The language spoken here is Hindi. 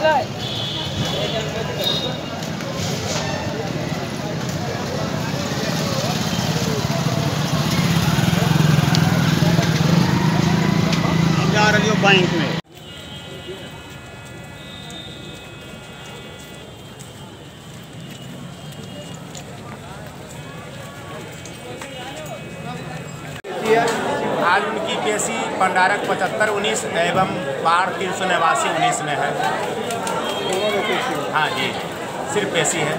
Hello. बैंक में आज उनकी पेशी पंडारक पचहत्तर उन्नीस एवं बाढ़ तीन सौ नवासी उन्नीस में है। हाँ जी, सिर्फ़ पेशी है।